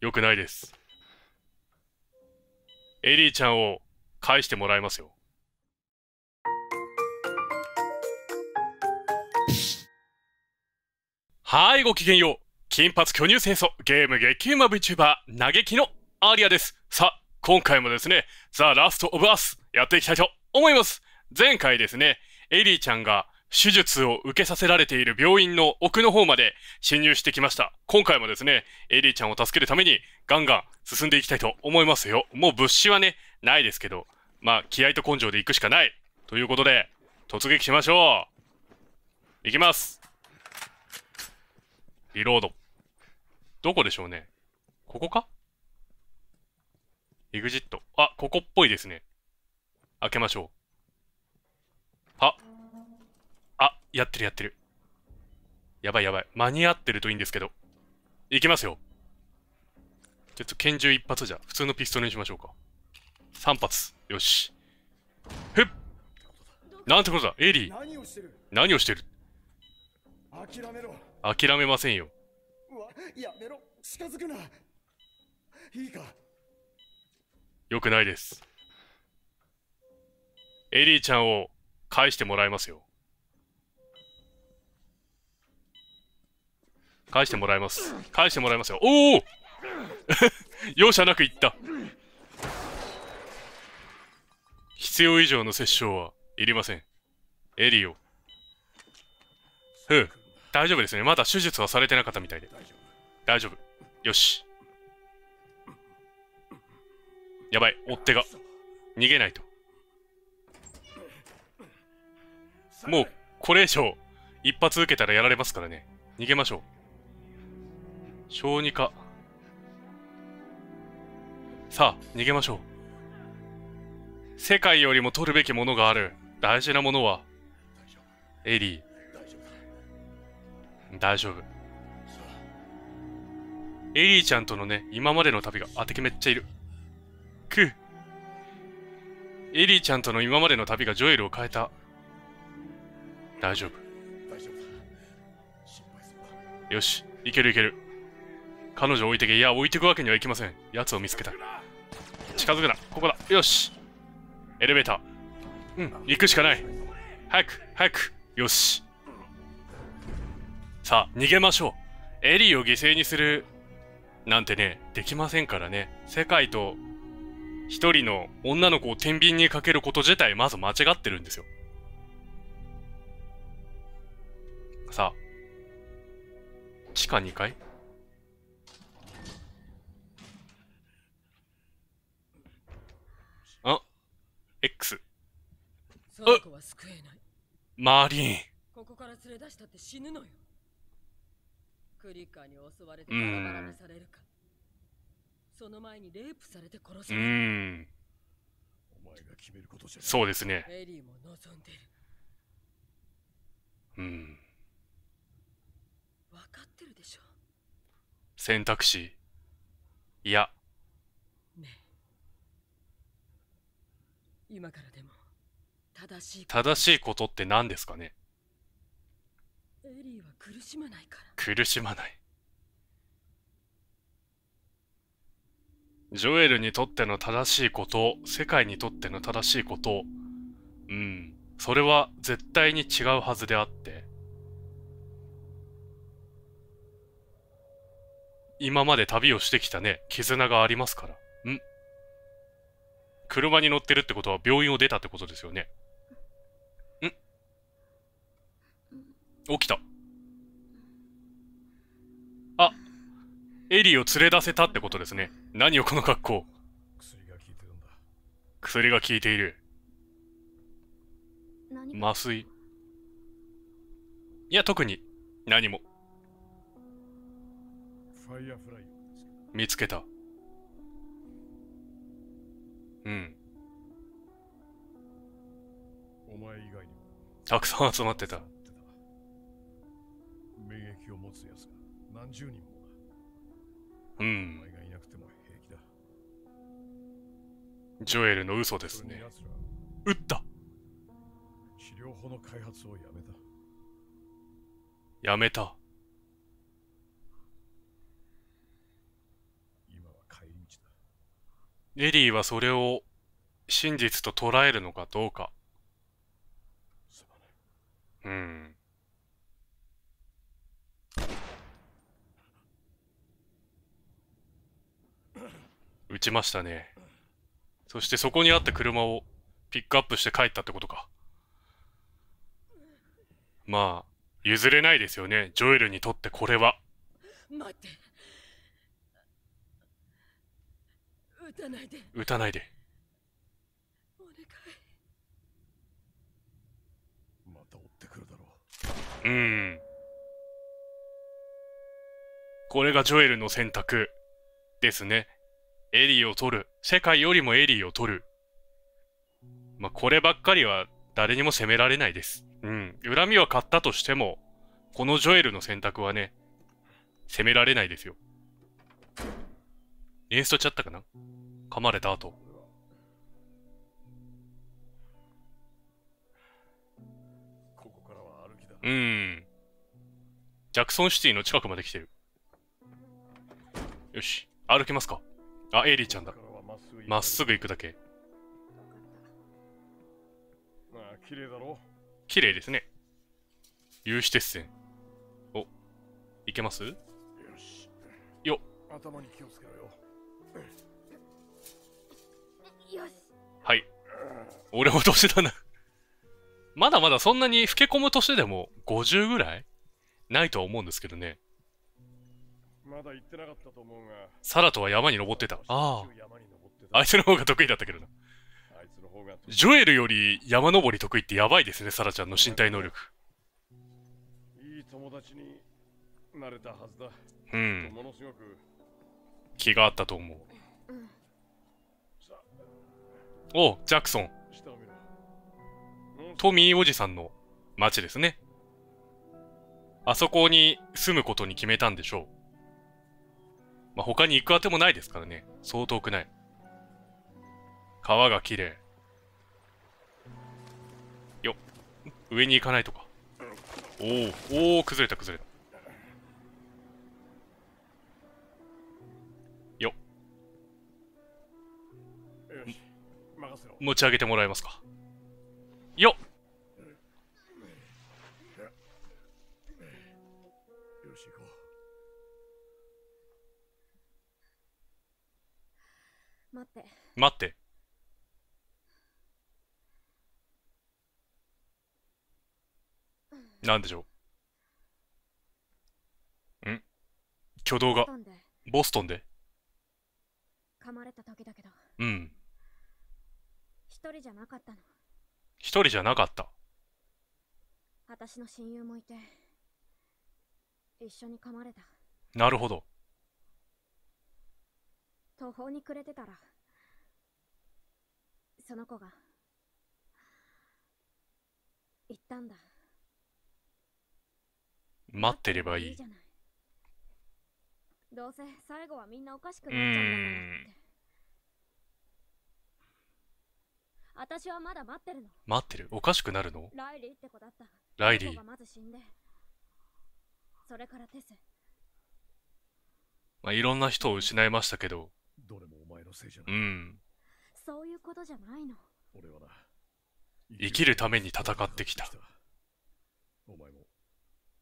よくないです。エリーちゃんを返してもらいますよ。はい、ごきげんよう。金髪巨乳清楚、ゲーム激うま VTuber、嘆きのアリアです。さあ、今回もですね、ザ・ラスト・オブ・アス、やっていきたいと思います。前回ですね、エリーちゃんが手術を受けさせられている病院の奥の方まで侵入してきました。今回もですね、エリーちゃんを助けるためにガンガン進んでいきたいと思いますよ。もう物資はね、ないですけど、まあ、気合と根性で行くしかない。ということで、突撃しましょう。行きます。リロード。どこでしょうね。ここか？エグジット。あ、ここっぽいですね。開けましょう。あ、やってるやってる。やばいやばい。間に合ってるといいんですけど。いきますよ。ちょっと拳銃一発じゃ、普通のピストルにしましょうか。3発。よし。ふっなんてことだ、エリー。何をしてる？何をしてる？諦めろ。諦めませんよ。やめろ。近づくな。いいか？よくないです。エリーちゃんを返してもらいますよ。返してもらいます。返してもらいますよ。おお 容赦なく言った。必要以上の殺傷はいりません。エリオ。ふう。大丈夫ですね。まだ手術はされてなかったみたいで。大丈夫。よし。やばい、追っ手が。逃げないと。もう、これ以上、一発受けたらやられますからね。逃げましょう。小児科。さあ、逃げましょう。世界よりも取るべきものがある。大事なものは、エリー。大丈夫。エリーちゃんとのね、今までの旅が、あ、敵めっちゃいる。くエリーちゃんとの今までの旅がジョエルを変えた。大丈夫。よし、いけるいける。彼女置いてけ。いや、置いてくわけにはいきません。奴を見つけた。近づくな。ここだ。よし。エレベーター。うん、行くしかない。早く、早く。よし。さあ、逃げましょう。エリーを犠牲にするなんてね、できませんからね。世界と一人の女の子を天秤にかけること自体まず間違ってるんですよ。さあ。地下2階？X。その子は救えない。マーリーン。ここから連れ出したって死ぬのよ。クリッカーに襲われてバラバラにされるか。その前にレイプされて殺される。うん。お前が決めることじゃそうですね。エリーも望んでる。うん。分かってるでしょ。選択肢。いや、今からでも正しい正しいことって何ですかね？エリーは苦しまないから。苦しまない。ジョエルにとっての正しいこと世界にとっての正しいこと。うん。それは絶対に違うはずであって。今まで旅をしてきたね絆がありますから。ん車に乗ってるってことは病院を出たってことですよね。ん？起きた。あ、エリーを連れ出せたってことですね。何をこの格好？薬が効いてるんだ。薬が効いている。麻酔。いや、特に何も。見つけた。うん。お前以外にもたくさん集まってた。免疫を持つ奴が何十人もうん。お前がいなくても平気だ。ジョエルの嘘ですね。撃った治療法の開発をやめた。やめた。エリーはそれを真実と捉えるのかどうか。うん。撃ちましたね。そしてそこにあった車をピックアップして帰ったってことか。まあ、譲れないですよね。ジョエルにとってこれは。待ってたないで撃たないで。お願いまた追ってくるだろうん。これがジョエルの選択ですね。エリーを取る。世界よりもエリーを取る。まあ、こればっかりは誰にも責められないです。うん。恨みは買ったとしても、このジョエルの選択はね、責められないですよ。インストちゃったかな？噛まれた後。うここからは歩きだうん。ジャクソンシティの近くまで来てる。よし。歩けますかあ、エイリーちゃんだまっすぐ行くだけ。ああ綺麗だろ綺麗ですね。有刺鉄線。お、いけます？よしよ頭に気をつけろよはい。俺も年だな。まだまだそんなに老け込む年でも50ぐらい？ないとは思うんですけどね。まだ行ってなかったと思うがサラとは山に登ってた。ああ。たあいつの方が得意だったけどな。あいつの方がジョエルより山登り得意ってやばいですね、サラちゃんの身体能力。いい友達になれたはずだ、うん。ものすごく気があったと思う。うんさおジャクソン。トミーおじさんの町ですね。あそこに住むことに決めたんでしょう。まあ、他に行くあてもないですからね。そう遠くない。川が綺麗。よ。上に行かないとか。おお、おお、崩れた崩れた。持ち上げてもらえますか？よっ。よし行こ待って待って。なんでしょう？ん？挙動がボストンで？噛まれた時だけどうん。一人じゃなかったの一人じゃなかった？私の親友もいて一緒に噛まれたなるほど。途方に暮れてたらその子が言ったんだ待ってればいい。じゃないどうせ最後はみんなおかしくなうっちゃうんだからって私はまだ待ってるの。待ってる？おかしくなるの？ライリーって子だった。ライリー。まず死んで。それからテス。まあ、いろんな人を失いましたけど、うどれもお前のせいじゃうない、ん。そういうことじゃないの。俺はな。生きるために戦ってきた。お前も。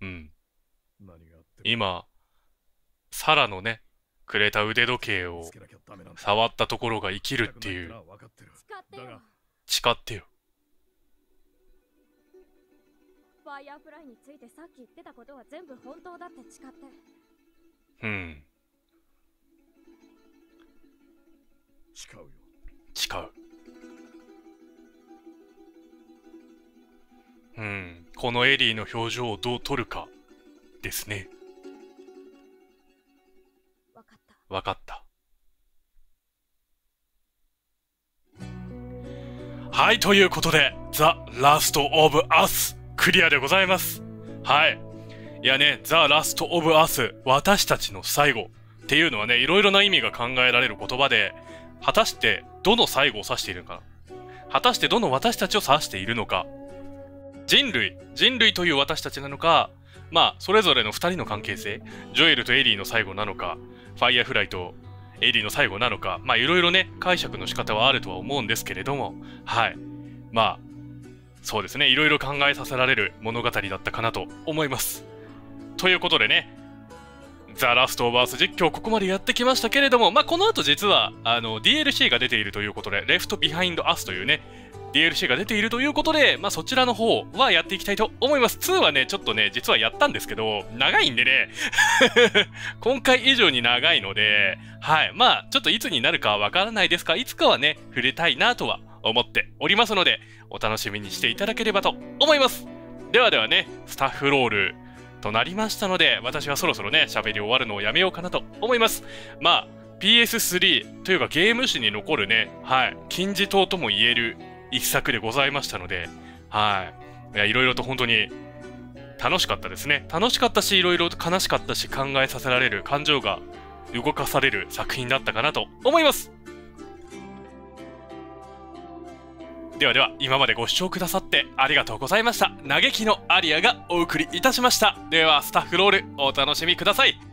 うん。何があっても。今、サラのね、くれた腕時計を触ったところが生きるっていう、誓ってよ。ファイヤーフライについてさっき言ってたことは全部本当だって誓ってうん。誓うよ誓う。うん。このエリーの表情をどう撮るか、ですね。分かったわかった。はい、ということで、ザ・ラスト・オブ・アス、クリアでございます。はい。いやね、ザ・ラスト・オブ・アス、私たちの最後っていうのはね、いろいろな意味が考えられる言葉で、果たしてどの最後を指しているのか果たしてどの私たちを指しているのか人類、人類という私たちなのか、まあ、それぞれの2人の関係性、ジョエルとエリーの最後なのか、ファイヤーフライとエリーの最後なのか、まあいろいろね、解釈の仕方はあるとは思うんですけれども、はい。まあ、そうですね、いろいろ考えさせられる物語だったかなと思います。ということでね、 The Last of Us 実況ここまでやってきましたけれども、まあ、この後実はあの DLC が出ているということで、 Left Behind Us というね、DLC が出ているということで、まあ、そちらの方はやっていきたいと思います。2はね、ちょっとね、実はやったんですけど、長いんでね、今回以上に長いので、はい。まあ、ちょっといつになるかはわからないですが、いつかはね、触れたいなとは思っておりますので、お楽しみにしていただければと思います。ではではね、スタッフロールとなりましたので、私はそろそろね、喋り終わるのをやめようかなと思います。まあ、PS3 というかゲーム史に残るね、はい、金字塔とも言える一作でございましたので、はい。いや、いろいろと本当に楽しかったですね。楽しかったし、いろいろと悲しかったし、考えさせられる、感情が動かされる作品だったかなと思います。ではでは、今までご視聴くださってありがとうございました。嘆きのアリアがお送りいたしました。では、スタッフロール、お楽しみください。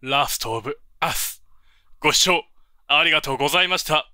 ラストオブアス。ご視聴ありがとうございました。